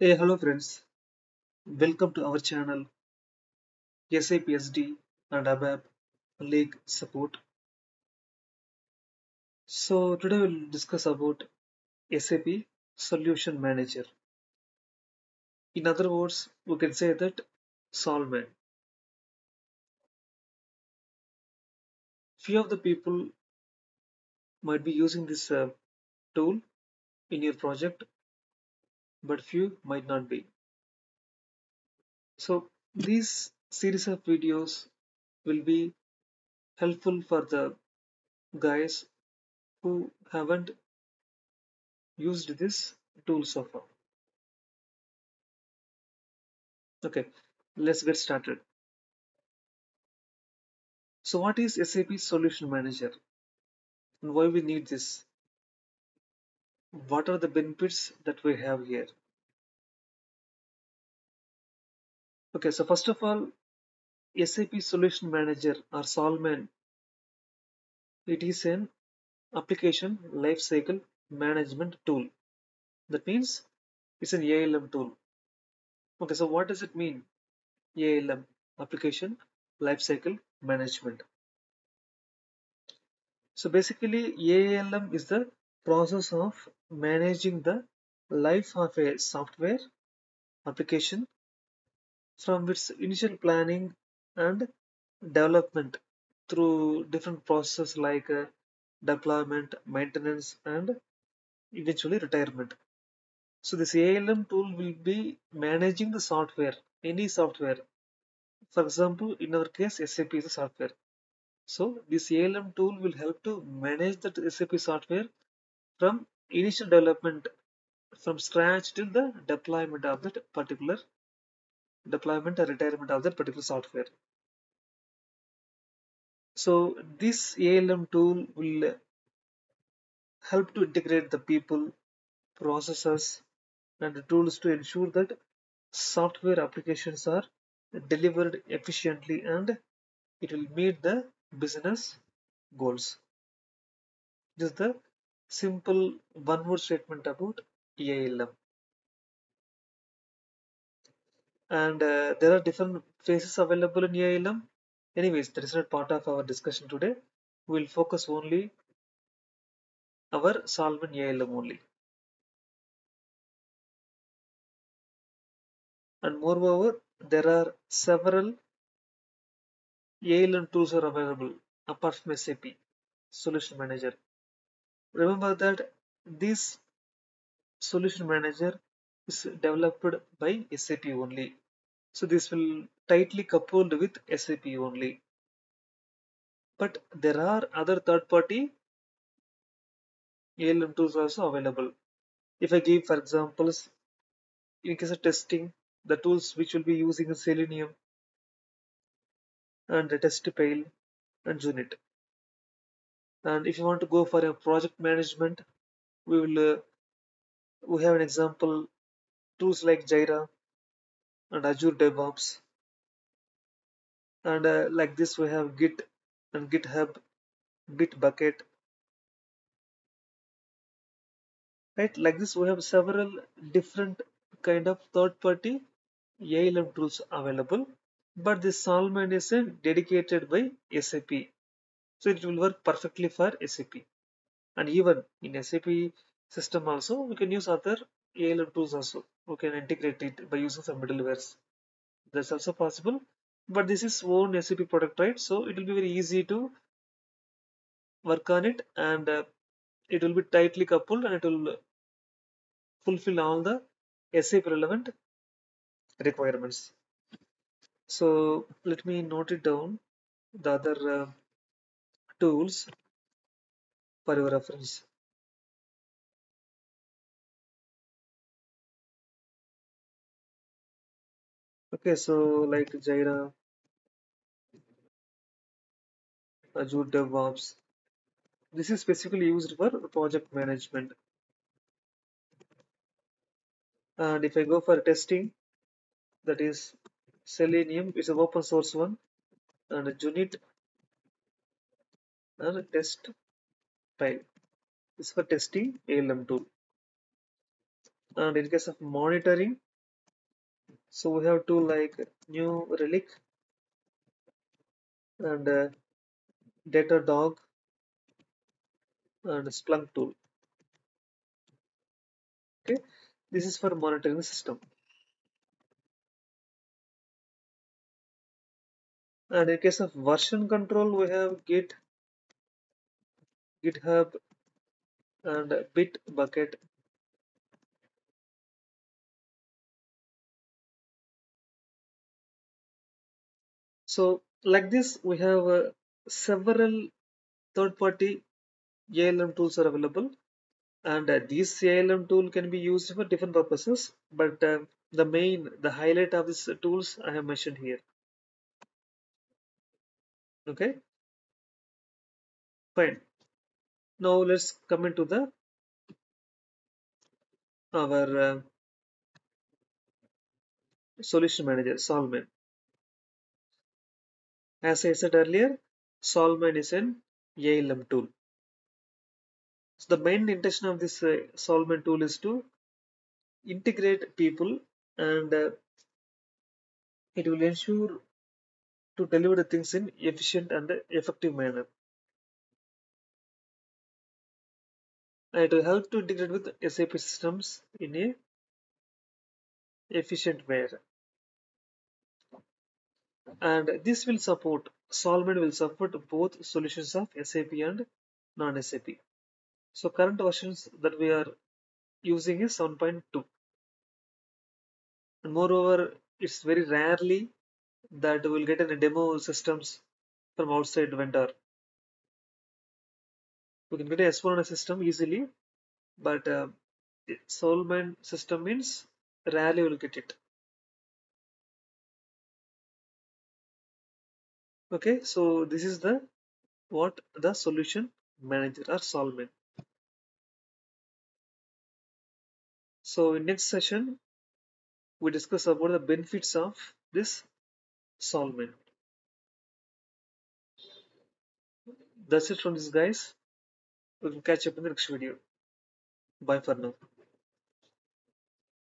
Hey, hello friends. Welcome to our channel SAP SD and ABAP League Support. So today we'll discuss about SAP Solution Manager. In other words, we can say that Solman. Few of the people might be using this uh, tool in your project, but few might not be. So these series of videos will be helpful for the guys who haven't used this tool so far. Okay, let's get started. So what is SAP Solution Manager and why we need this? What are the benefits that we have here? Okay, so first of all, SAP Solution Manager or Solman, it is an application lifecycle management tool. That means it's an ALM tool. Okay, so what does it mean? ALM, application lifecycle management. So basically, ALM is the process of managing the life of a software application from its initial planning and development through different processes like uh, deployment, maintenance, and eventually retirement. So this ALM tool will be managing the software, any software. For example, in our case, SAP is a software. So this ALM tool will help to manage that SAP software from initial development from scratch till the deployment of that particular deployment or retirement of that particular software. So this ALM tool will help to integrate the people, processes, and the tools to ensure that software applications are delivered efficiently and it will meet the business goals. This is the simple one word statement about ALM. And uh, there are different phases available in ALM. Anyways, that is not part of our discussion today. We will focus only our Solman ALM only. And moreover, there are several ALM tools are available apart from SAP Solution Manager. Remember that this Solution Manager is developed by SAP only. So this will tightly coupled with SAP only. But there are other third-party ALM tools also available. If I give, for examples, in case of testing, the tools which will be using Selenium and the Testpile and Junit. And if you want to go for a project management, we will uh, we have an example tools like Jira and Azure DevOps. And uh, like this, we have Git and GitHub, Bitbucket. Right, like this, we have several different kind of third-party ALM tools available. But this Solman is dedicated by SAP, so it will work perfectly for SAP. And even in SAP system also, we can use other ALM tools also. We can integrate it by using some middlewares. That's also possible. But this is own SAP product, right? So it will be very easy to work on it and uh, it will be tightly coupled and it will fulfill all the SAP relevant requirements. So let me note it down the other uh, tools for your reference. Okay, so like Jira, Azure DevOps. This is specifically used for project management. And if I go for testing, that is Selenium is an open source one, and Junit and test file this is for testing ALM tool. And in case of monitoring, So we have two like New Relic and uh, Datadog and Splunk tool. Okay, this is for monitoring system. And in case of version control, we have Git, GitHub, and Bitbucket. So like this, we have uh, several third-party ALM tools are available. And uh, this ALM tool can be used for different purposes but uh, the main the highlight of these tools I have mentioned here. Okay? Fine now let's come into the our uh, solution manager Solman. As I said earlier Solman is an ALM tool. So the main intention of this uh, Solman tool is to integrate people and uh, it will ensure to deliver the things in efficient and effective manner and will help to integrate with SAP systems in a efficient manner. And this will support, Solman will support both solutions of SAP and non-SAP. So current versions that we are using is 7.2. And moreover, it's very rarely that we'll get any demo systems from outside vendor. We can get a S4 system easily, but uh, Solman system means rarely we'll get it. Okay, so this is the what the solution manager or Solman. So in next session, we discuss about the benefits of this Solman. That's it from this guys. We will catch up in the next video. Bye for now.